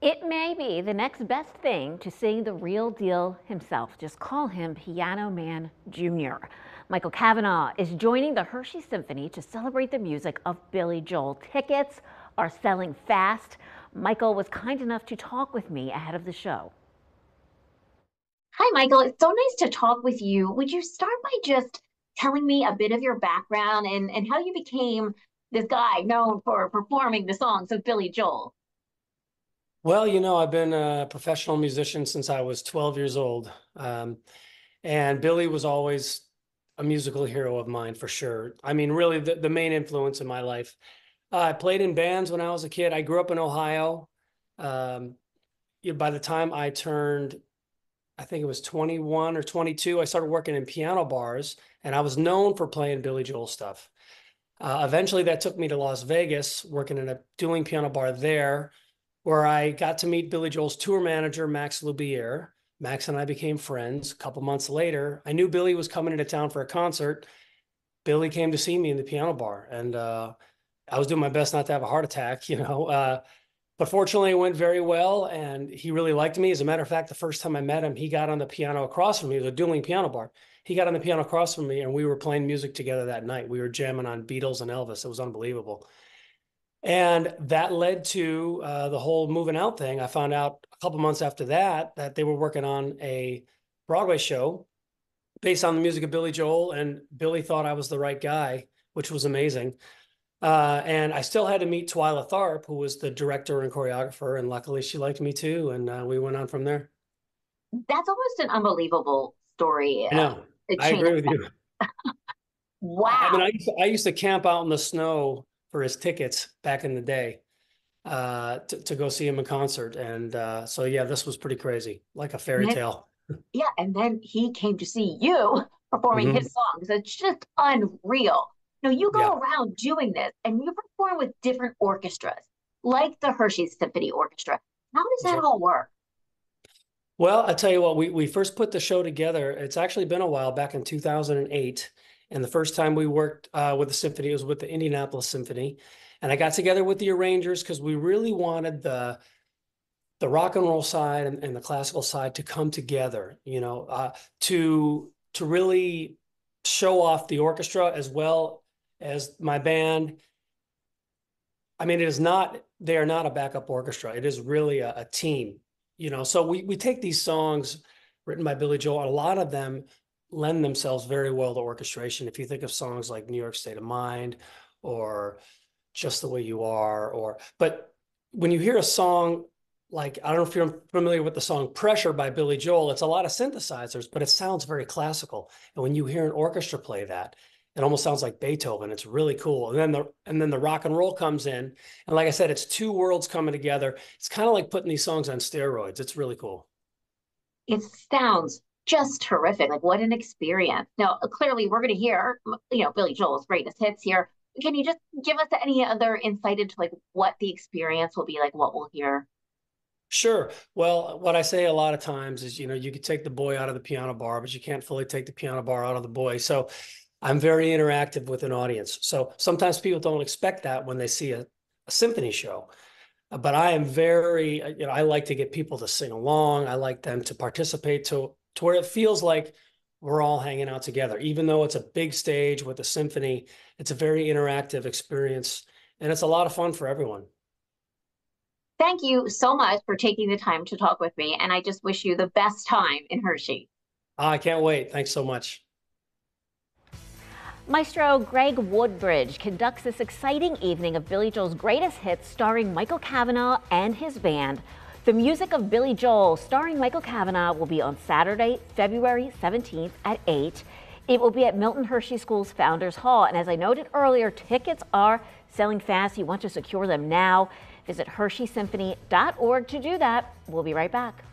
It may be the next best thing to seeing the real deal himself. Just call him Piano Man Jr. Michael Cavanaugh is joining the Hershey Symphony to celebrate the music of Billy Joel. Tickets are selling fast. Michael was kind enough to talk with me ahead of the show. Hi, Michael. It's so nice to talk with you. Would you start by just telling me a bit of your background and, and how you became this guy known for performing the songs of Billy Joel? Well, you know, I've been a professional musician since I was 12 years old. Um, and Billy was always a musical hero of mine for sure. I mean, really the, the main influence in my life. Uh, I played in bands when I was a kid. I grew up in Ohio. Um, you know, by the time I turned, I think it was 21 or 22, I started working in piano bars and I was known for playing Billy Joel stuff. Uh, eventually that took me to Las Vegas, working in a doing piano bar there where I got to meet Billy Joel's tour manager, Max Loubier. Max and I became friends. A couple months later, I knew Billy was coming into town for a concert. Billy came to see me in the piano bar, and uh, I was doing my best not to have a heart attack, you know. Uh, but fortunately, it went very well, and he really liked me. As a matter of fact, the first time I met him, he got on the piano across from me. It was a dueling piano bar. He got on the piano across from me, and we were playing music together that night. We were jamming on Beatles and Elvis. It was unbelievable. And that led to uh, the whole moving out thing. I found out a couple months after that that they were working on a Broadway show based on the music of Billy Joel, and Billy thought I was the right guy, which was amazing. Uh, and I still had to meet Twyla Tharp, who was the director and choreographer, and luckily she liked me too, and uh, we went on from there. That's almost an unbelievable story. No, I agree with you. wow. I mean, I used, to, I used to camp out in the snow for his tickets back in the day uh, to, to go see him in concert. And uh, so, yeah, this was pretty crazy, like a fairy tale. Yeah. And then he came to see you performing mm-hmm. his songs. It's just unreal. Now, you go yeah. around doing this and you perform with different orchestras, like the Hershey Symphony Orchestra. How does that all work? Well, I tell you what, we, we first put the show together. It's actually been a while back in 2008. And the first time we worked uh, with the symphony was with the Indianapolis Symphony. And I got together with the arrangers because we really wanted the the rock and roll side and, and the classical side to come together, you know, uh, to to really show off the orchestra as well as my band. I mean, it is not, they are not a backup orchestra. It is really a, a team, you know. So we we take these songs written by Billy Joel, a lot of them lend themselves very well to orchestration. If you think of songs like New York State of Mind or Just the Way You Are, or but when you hear a song like I don't know if you're familiar with the song Pressure by Billy Joel, it's a lot of synthesizers, but it sounds very classical. And when you hear an orchestra play that, it almost sounds like Beethoven. It's really cool. And then the and then the rock and roll comes in. And like I said, it's two worlds coming together. It's kind of like putting these songs on steroids. It's really cool. It sounds just terrific. Like what an experience. Now, uh, clearly we're going to hear, you know, Billy Joel's greatest hits here. Can you just give us any other insight into like what the experience will be like, what we'll hear? Sure. Well, what I say a lot of times is, you know, you could take the boy out of the piano bar, but you can't fully take the piano bar out of the boy. So I'm very interactive with an audience. So sometimes people don't expect that when they see a, a symphony show uh, but I am very, uh, you know, I like to get people to sing along. I like them to participate to to where it feels like we're all hanging out together. Even though it's a big stage with a symphony, it's a very interactive experience and it's a lot of fun for everyone. Thank you so much for taking the time to talk with me. And I just wish you the best time in Hershey. Ah, I can't wait. Thanks so much. Maestro Greg Woodbridge conducts this exciting evening of Billy Joel's greatest hits starring Michael Cavanaugh and his band. The music of Billy Joel, starring Michael Cavanaugh, will be on Saturday, February 17th at 8. It will be at Milton Hershey School's Founders Hall. And as I noted earlier, tickets are selling fast. You want to secure them now. Visit HersheySymphony.org to do that. We'll be right back.